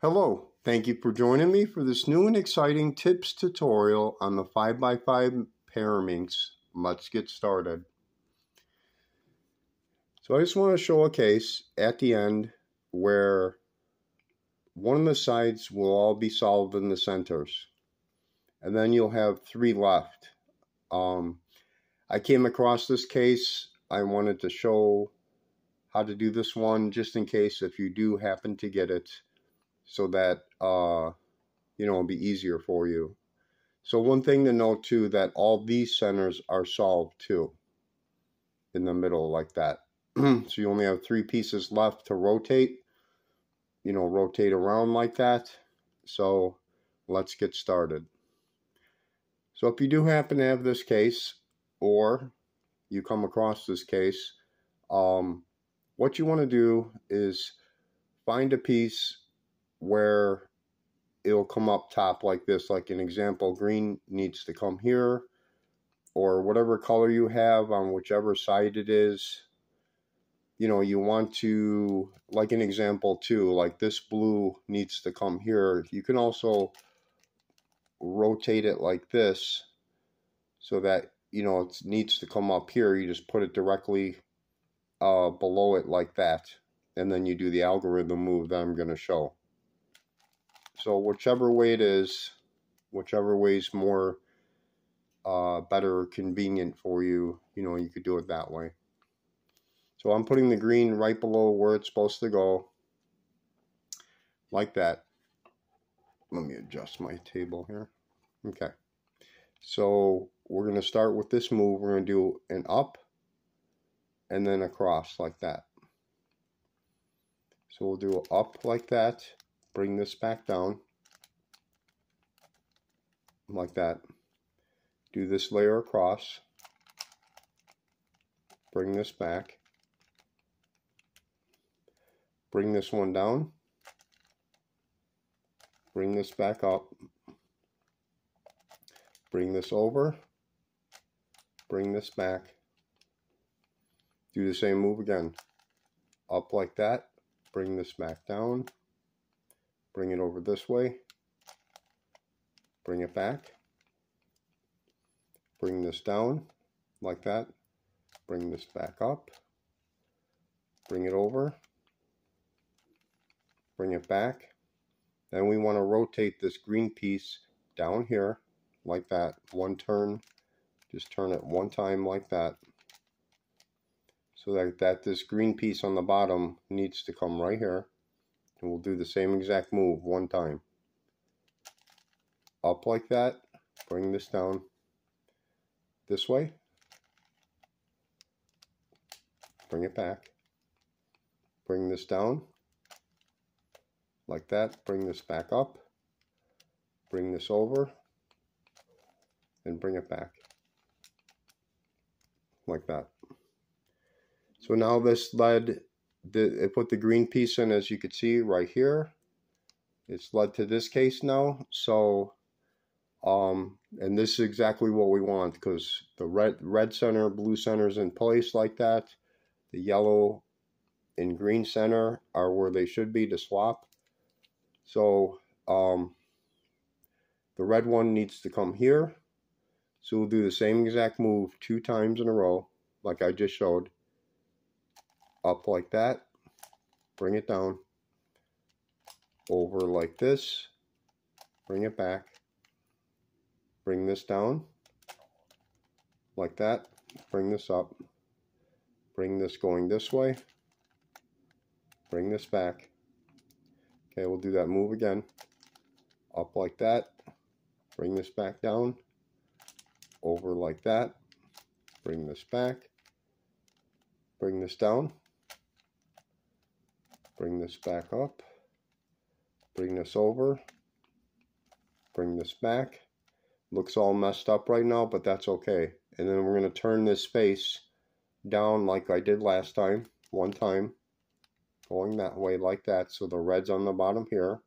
Hello, thank you for joining me for this new and exciting tips tutorial on the 5x5 Pyraminx. Let's get started. So I just want to show a case at the end where one of the sides will all be solved in the centers. And then you'll have three left. Um, I came across this case. I wanted to show how to do this one just in case if you do happen to get it so that uh, you know it'll be easier for you. So one thing to note too that all these centers are solved too in the middle like that. so you only have three pieces left to rotate. You know, rotate around like that. So let's get started. So if you do happen to have this case or you come across this case, um, what you want to do is find a piece where it'll come up top like this like an example green needs to come here or whatever color you have on whichever side it is. You know you want to like an example too like this blue needs to come here. You can also rotate it like this so that you know it needs to come up here. You just put it directly uh, below it like that and then you do the algorithm move that I'm going to show so whichever way it is, whichever way is more uh, better convenient for you, you know, you could do it that way. So I'm putting the green right below where it's supposed to go, like that. Let me adjust my table here. Okay. So we're going to start with this move. We're going to do an up and then across like that. So we'll do up like that bring this back down like that. Do this layer across. Bring this back. Bring this one down. Bring this back up. Bring this over. Bring this back. Do the same move again. Up like that. Bring this back down bring it over this way, bring it back, bring this down like that, bring this back up, bring it over, bring it back. Then we want to rotate this green piece down here like that, one turn, just turn it one time like that. So that, that this green piece on the bottom needs to come right here and we'll do the same exact move one time. Up like that, bring this down this way, bring it back, bring this down like that, bring this back up, bring this over, and bring it back like that. So now this led the, it put the green piece in as you can see right here. It's led to this case now. So, um, and this is exactly what we want because the red, red center, blue center is in place like that. The yellow and green center are where they should be to swap. So, um, the red one needs to come here. So we'll do the same exact move two times in a row, like I just showed up like that, bring it down, over like this, bring it back, bring this down, like that, bring this up, bring this going this way, bring this back. Okay, we'll do that move again. Up like that, bring this back down, over like that, bring this back, bring this down, bring this back up, bring this over, bring this back. Looks all messed up right now, but that's okay. And then we're going to turn this face down like I did last time, one time, going that way like that. So the red's on the bottom here,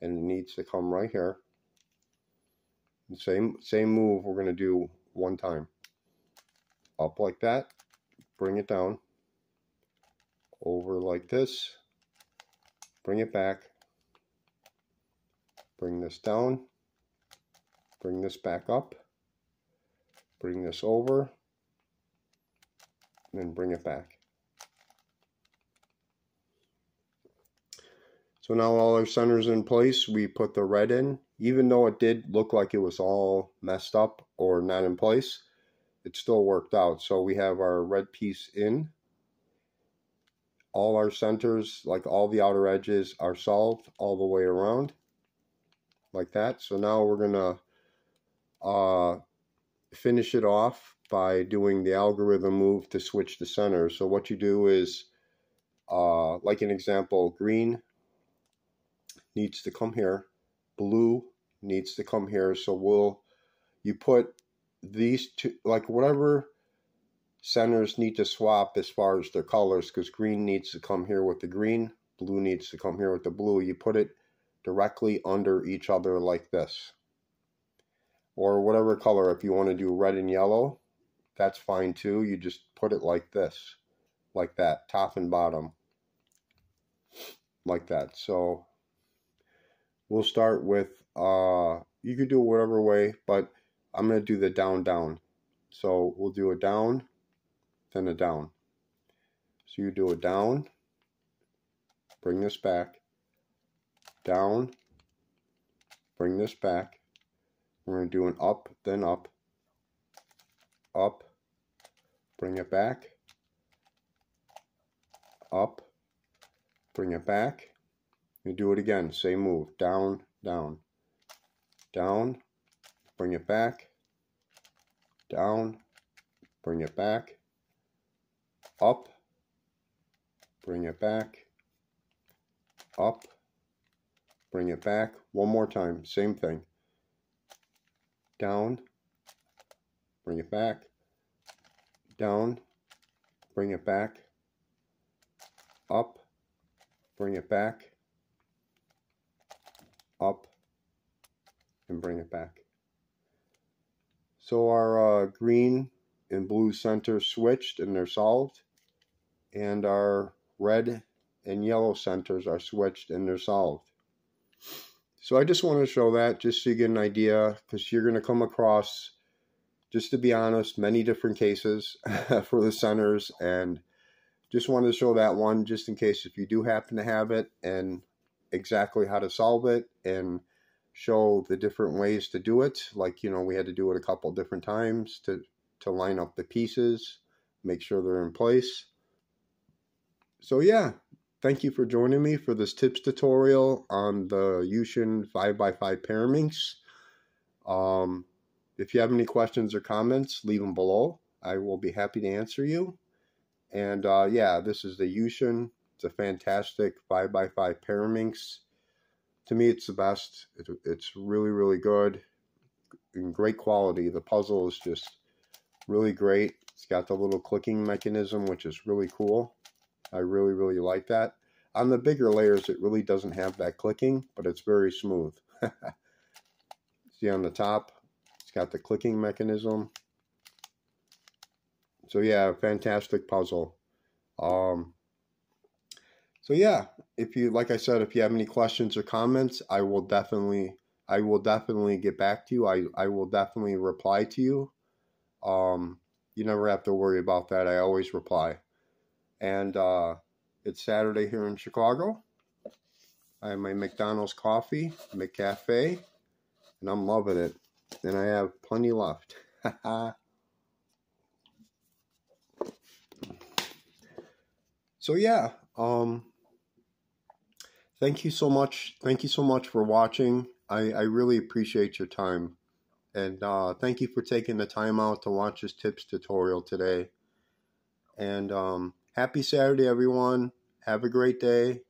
and it needs to come right here. same, same move we're going to do one time. Up like that, bring it down, over like this, bring it back, bring this down, bring this back up, bring this over, and then bring it back. So now all our centers in place, we put the red in. Even though it did look like it was all messed up or not in place, it still worked out. So we have our red piece in. All our centers, like all the outer edges, are solved all the way around. Like that. So now we're going to uh, finish it off by doing the algorithm move to switch the center. So what you do is, uh, like an example, green needs to come here. Blue needs to come here. So we'll, you put these two, like whatever centers need to swap as far as their colors, because green needs to come here with the green, blue needs to come here with the blue. You put it directly under each other like this. Or whatever color, if you want to do red and yellow, that's fine too. You just put it like this, like that, top and bottom, like that. So we'll start with, uh, you could do whatever way, but I'm going to do the down, down. So we'll do a down, then a down. So you do a down, bring this back, down, bring this back. We're going to do an up, then up, up, bring it back, up, bring it back, you do it again, same move, down, down, down, bring it back, down, bring it back, up, bring it back, up, bring it back, one more time, same thing, down, bring it back, down, bring it back, up, bring it back, up and bring it back. So our uh, green and blue center switched and they're solved. And our red and yellow centers are switched and they're solved. So I just want to show that just so you get an idea because you're going to come across, just to be honest, many different cases for the centers and just wanted to show that one just in case if you do happen to have it and exactly how to solve it and show the different ways to do it. Like, you know, we had to do it a couple different times to, to line up the pieces, make sure they're in place. So yeah, thank you for joining me for this tips tutorial on the Yuxin 5x5 Pyraminx. Um, if you have any questions or comments, leave them below. I will be happy to answer you. And uh, yeah, this is the Yuxin it's a fantastic 5x5 Pyraminx. To me, it's the best. It, it's really, really good. In great quality. The puzzle is just really great. It's got the little clicking mechanism, which is really cool. I really, really like that. On the bigger layers, it really doesn't have that clicking, but it's very smooth. See on the top, it's got the clicking mechanism. So yeah, fantastic puzzle. Um, so yeah, if you like I said, if you have any questions or comments, I will definitely I will definitely get back to you. I, I will definitely reply to you. Um, you never have to worry about that. I always reply. And uh, it's Saturday here in Chicago. I have my McDonald's coffee, McCafe, and I'm loving it. And I have plenty left. so yeah, um, thank you so much. Thank you so much for watching. I, I really appreciate your time. And uh, thank you for taking the time out to watch this tips tutorial today. And um, happy Saturday, everyone. Have a great day.